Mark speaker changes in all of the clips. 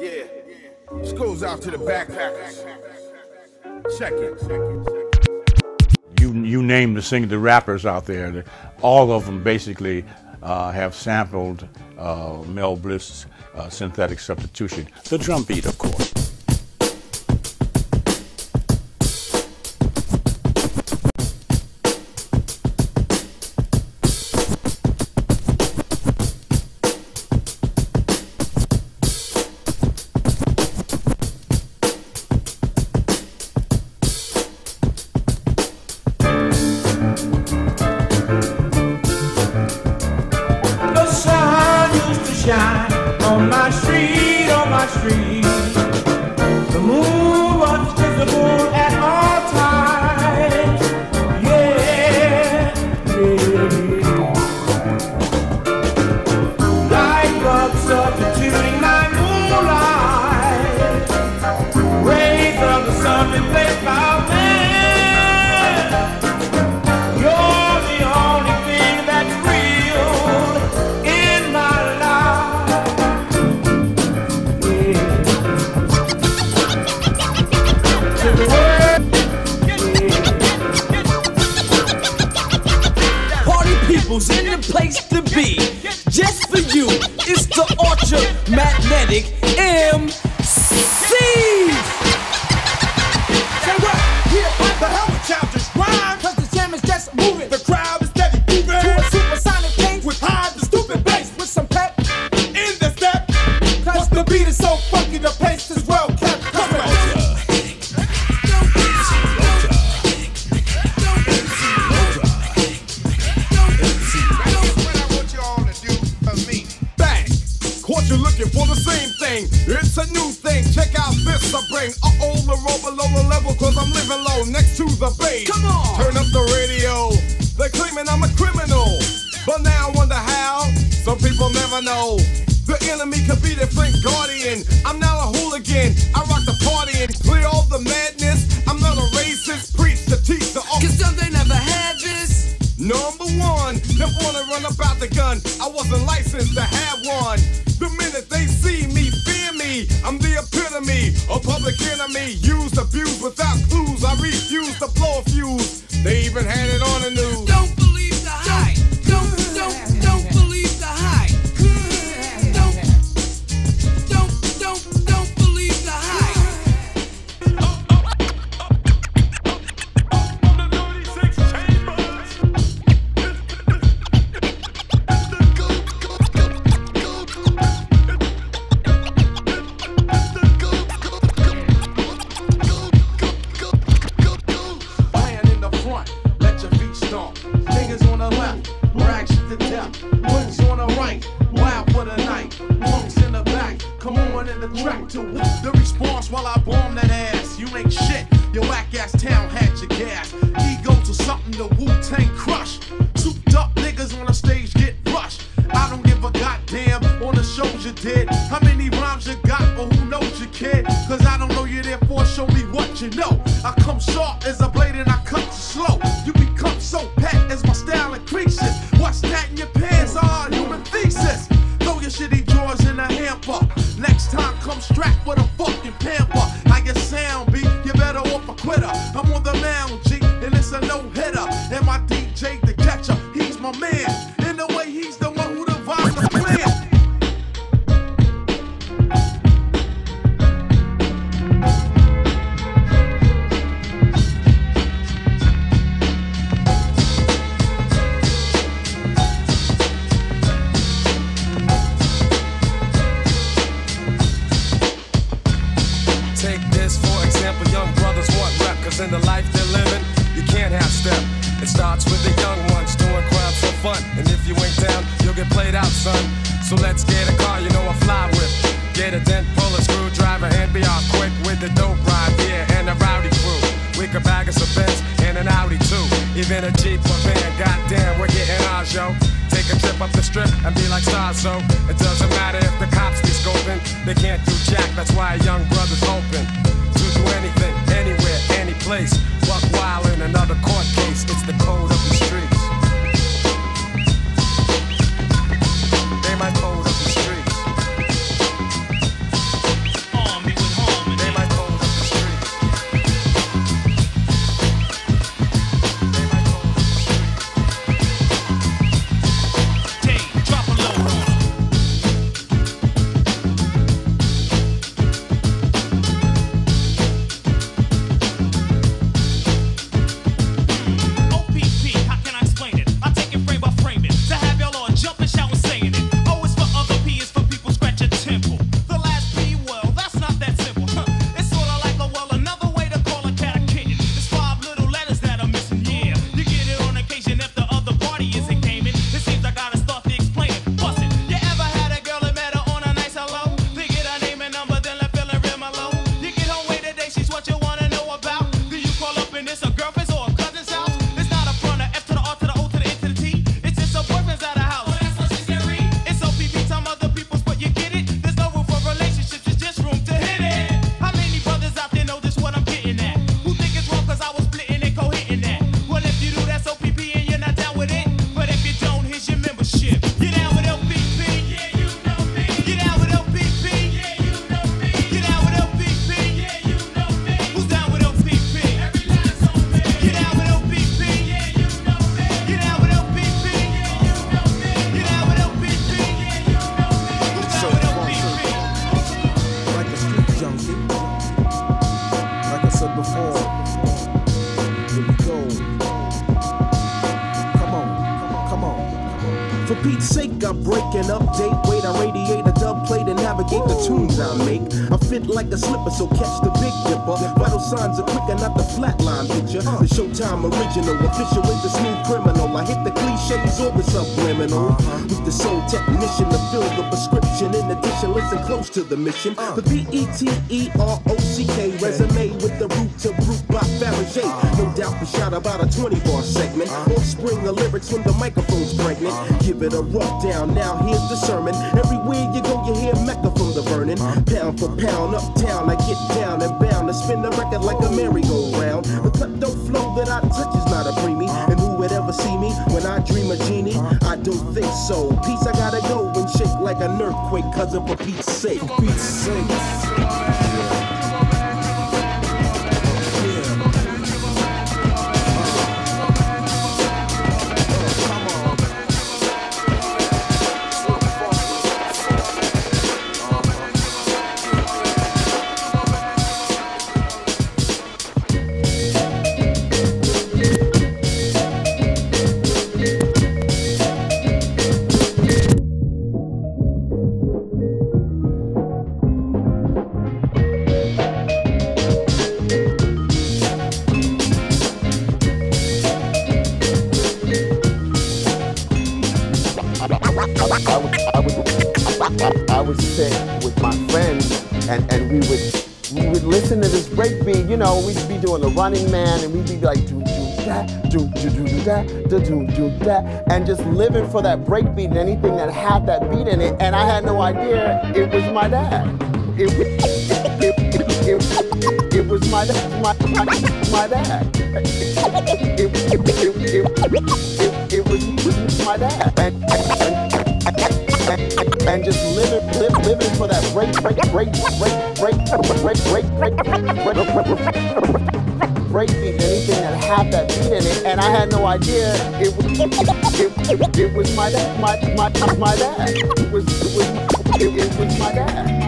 Speaker 1: Yeah. This goes out to the backpackers. Check it.
Speaker 2: You you name the singer, the rappers out there, all of them basically uh, have sampled uh, Mel Bliss' uh, synthetic substitution. The drum beat, of course.
Speaker 3: Out this I bring. Uh oh, the roll below the level, cause I'm living low next to the base. Come on! Turn up the radio. They're claiming I'm a criminal. But now I wonder how. Some people never know. The enemy could be the Frank Guardian. I'm now a hooligan. I rock the party and clear all the madness. I'm not a racist. Preach the teacher. Cause some they never had this. Number one, them wanna run about the gun. I wasn't licensed to have one. The minute they see me, fear me. I'm of public enemy. Used, abused without clues. I refuse to blow a fuse. They even had it on the news. The
Speaker 4: track to the response while I bomb that ass. So
Speaker 5: let's get a car, you know a fly whip. Get a dent, pull a screwdriver, and be off quick with the dope ride, yeah, and a rowdy crew. We could bag us a Benz and an Audi too. Even a Jeep or van, goddamn, we're getting ours, yo. Take a trip up the strip and be like stars, so it doesn't matter if the cops be scoping. They can't do jack, that's why a young brother's open. To do anything, anywhere, any place. Buck wild in another court
Speaker 6: like a slipper, so catch the big dipper. Vital signs are quicker, not the flatline picture. The Showtime original, official with the smooth criminal. I hit the cliches or the subliminal. Uh-huh. With the soul technician to fill the prescription. In addition, listen close to the mission. Uh. The B E T E R O C K resume with the root to root by Fabergé. Uh-huh. No doubt for shot about a 20 bar segment. Uh-huh. Offspring the lyrics when the microphone's pregnant. Give it a rough down, now here's the sermon. Everywhere you go, you hear Mecca from the burning. Pound for pound, uptown, I get down and bound to spin the record like a merry-go-round. The klepto flow that I touch is not a preemie. Dream a genie? I don't think so. Peace, I gotta go and shake like an earthquake, cousin, for Pete's sake. Pete's sake.
Speaker 7: Would, sit with my friends and, and we would we would listen to this breakbeat. You know, we'd be doing the Running Man, and we'd be like do do that, do do do do that, do do do that, and just living for that breakbeat and anything that had that beat in it. And I had no idea it was my dad. It was. It, it, it, it was my dad my my, my dad. It, it, it, it, it, it was, was my dad. And, and, and, and just living, live, living for that break, break, break, break, break, break, break, break, break, break beat, anything that had that beat in it, and I had no idea it was, it, it, it was my dad, my, my, my dad. It was, it was, it, it was my dad.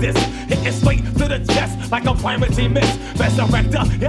Speaker 8: This.
Speaker 9: Hitting straight to the chest like a primacy miss. Resurrector, yeah,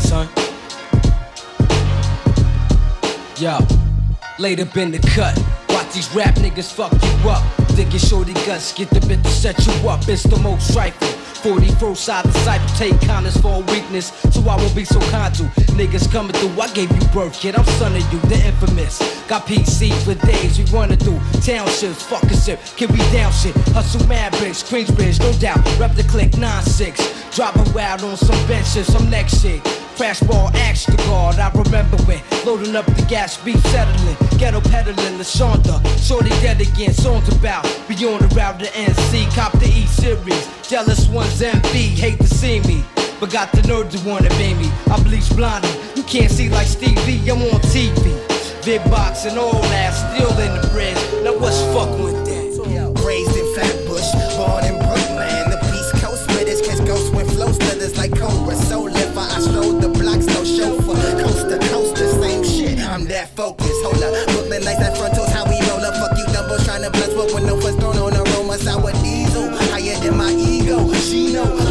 Speaker 2: son. Yo, laid up in the cut. Watch these rap niggas fuck you up. Dig your shorty guts, get the bit to set you up. It's the most trifling. 41st side disciple, take kindness for a weakness. So I won't be so kind to niggas coming through. I gave you birth, kid. I'm son of you, the infamous. Got PC for days, we running through townships. Fuck a sip, can we down shit? Hustle mad bricks, Queensbridge, no doubt. Rep the click 9-6. Dropping wild on some benches, some next shit. Crash ball, axe the guard, I remember when Loading up the gas, beat settling Ghetto peddling, the Shonda Shorty dead again, songs about Be on the route to NC, cop the E-Series Jealous ones envy, hate to see me but got the nerve to wanna be me. I bleach blondie, you can't see like Stevie, I'm on TV. Big box and all that, still in the bread. Now what's fucking with that?
Speaker 10: Hold up, Brooklyn lights that frontals, how we roll up. Fuck you, dumbbells trying to bless, but when no fun's thrown on aroma, sour diesel. Higher than my ego, she know.